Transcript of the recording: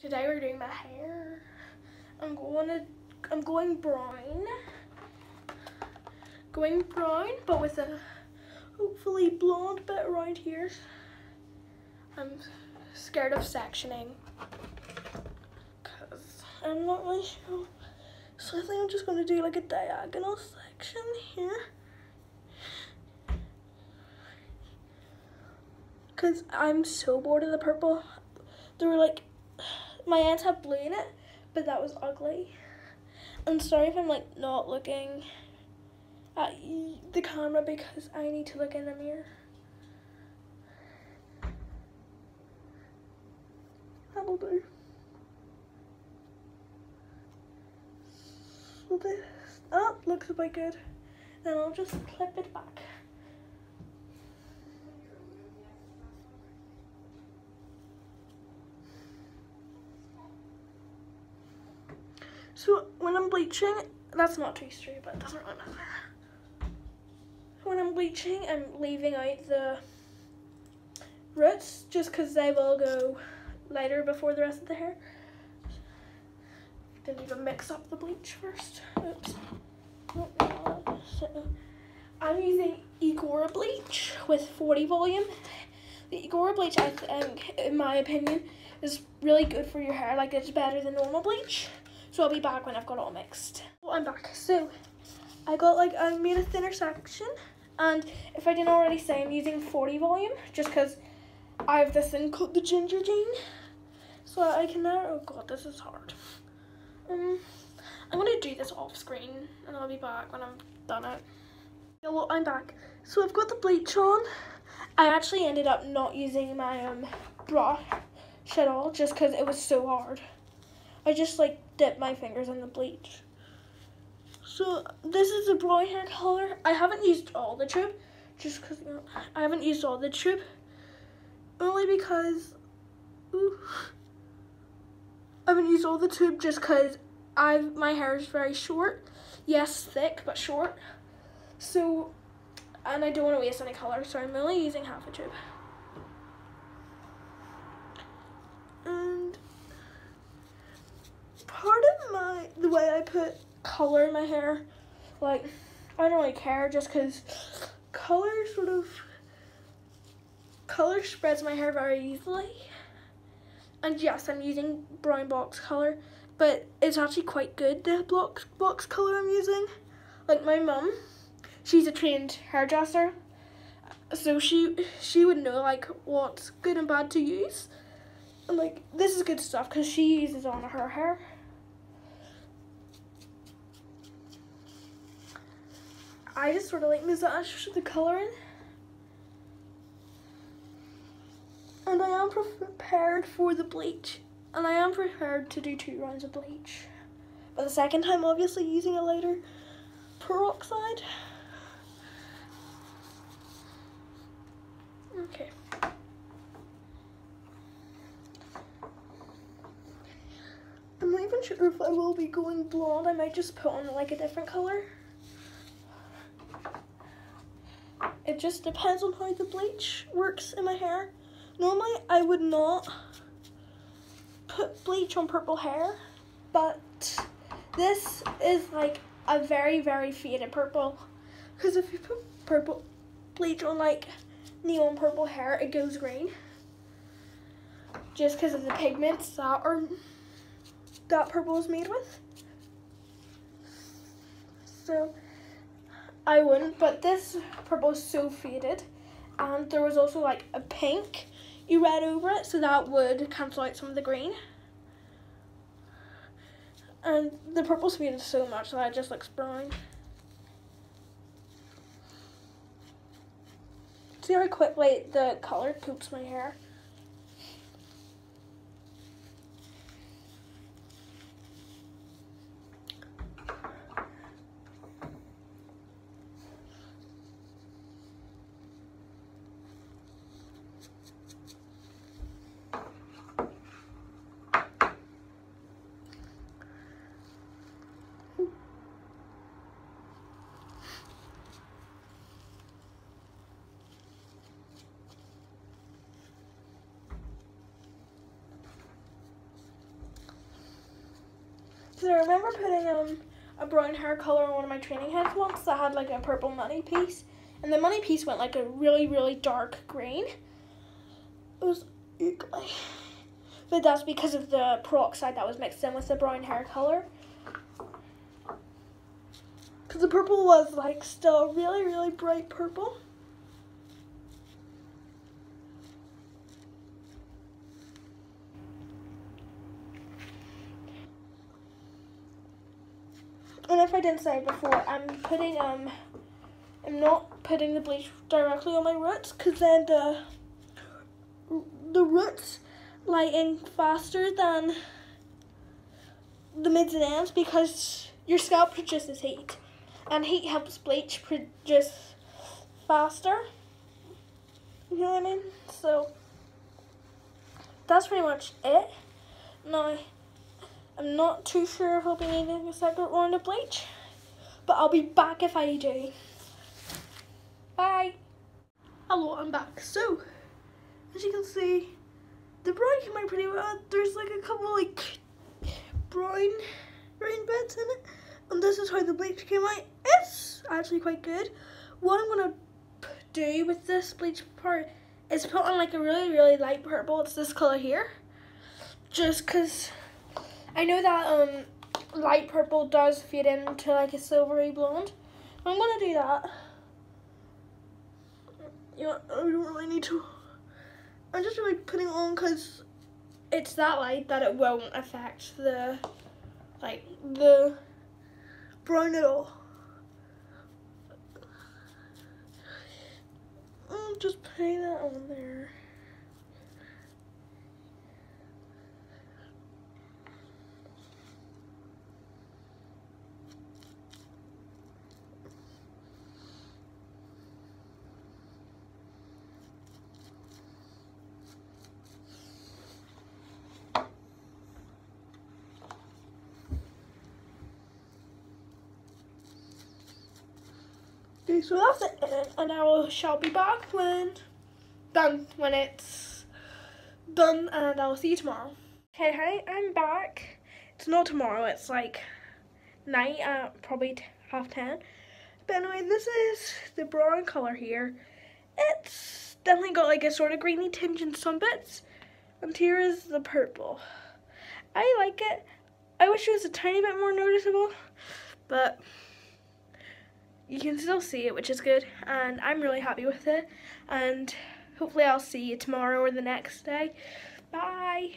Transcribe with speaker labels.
Speaker 1: Today we're doing my hair. I'm going to, I'm going brown. Going brown, but with a hopefully blonde bit around here. I'm scared of sectioning. Cause I'm not really sure. So I think I'm just gonna do like a diagonal section here. Cause I'm so bored of the purple. There were like my ends have blue in it, but that was ugly. I'm sorry if I'm like not looking at the camera because I need to look in the mirror. That'll do. So this, oh, looks about good. Then I'll just clip it back. So when I'm bleaching, that's not too straight, but it doesn't really matter. When I'm bleaching, I'm leaving out the roots just because they will go lighter before the rest of the hair. Didn't even mix up the bleach first. Oops. So I'm using Igora bleach with 40 volume. The Igora bleach, I think, in my opinion, is really good for your hair. Like it's better than normal bleach. So I'll be back when I've got it all mixed. Well, I'm back. So I got like, I made a thinner section. And if I didn't already say, I'm using 40 volume just because I have this thing called the ginger gene. So I can now, oh god, this is hard. Um, I'm to do this off screen and I'll be back when I'm done it. Yeah, well, I'm back. So I've got the bleach on. I actually ended up not using my um, brush at all just because it was so hard. I just like dip my fingers in the bleach. So this is the brown hair color. I haven't used all the tube, just because you know, I haven't used all the tube. Only because, ooh, I haven't used all the tube just because I my hair is very short. Yes, thick but short. So, and I don't want to waste any color, so I'm only using half a tube. part of my the way I put color in my hair, like I don't really care just because color sort of color spreads my hair very easily. And yes, I'm using brown box color, but it's actually quite good, the box, box color I'm using. Like my mum, she's a trained hairdresser, so she she would know like what's good and bad to use. And like this is good stuff because she uses on her hair. I just sort of like massage the color in. And I am prepared for the bleach. And I am prepared to do two rounds of bleach. But the second time, obviously, using a lighter peroxide. Okay. I'm not even sure if I will be going blonde. I might just put on like a different color. It just depends on how the bleach works in my hair. Normally I would not put bleach on purple hair, but this is like a very, very faded purple. Because if you put purple bleach on like neon purple hair, it goes green. Just because of the pigments that are that purple is made with. So I wouldn't, but this purple is so faded. And there was also like a pink you read over it, so that would cancel out some of the green. And the purple's faded so much that it just looks brown. See how quickly the color poops my hair? So I remember putting um a brown hair color on one of my training heads once that had like a purple money piece. And the money piece went like a really, really dark green. It was ugly. But that's because of the peroxide that was mixed in with the brown hair color. Because the purple was like still really, really bright purple. And if I didn't say it before, I'm putting um, I'm not putting the bleach directly on my roots because then the the roots lighten faster than the mids and ends because your scalp produces heat and heat helps bleach produce faster. You know what I mean? So that's pretty much it. Now I'm not too sure if I'll be needing a second round of bleach, but I'll be back if I do. Bye. Hello, I'm back. So, as you can see, the brown came out pretty well. There's like a couple like brown rain bits in it, and this is how the bleach came out. It's actually quite good. What I'm gonna do with this bleach part is put on like a really really light purple. It's this color here, just cause I know that um, light purple does fit into like a silvery blonde. I'm gonna do that. Yeah, I don't really need to. I'm just really putting on because it's that light that it won't affect the, like, the brown at all. I'm just putting that on there. So that's it, and I shall be back when done, when it's done, and I will see you tomorrow. Okay, hi, I'm back. It's not tomorrow, it's like night at probably half ten. But anyway, this is the brown colour here. It's definitely got like a sort of greeny tinge in some bits. And here is the purple. I like it. I wish it was a tiny bit more noticeable, but you can still see it, which is good, and I'm really happy with it, and hopefully I'll see you tomorrow or the next day. Bye!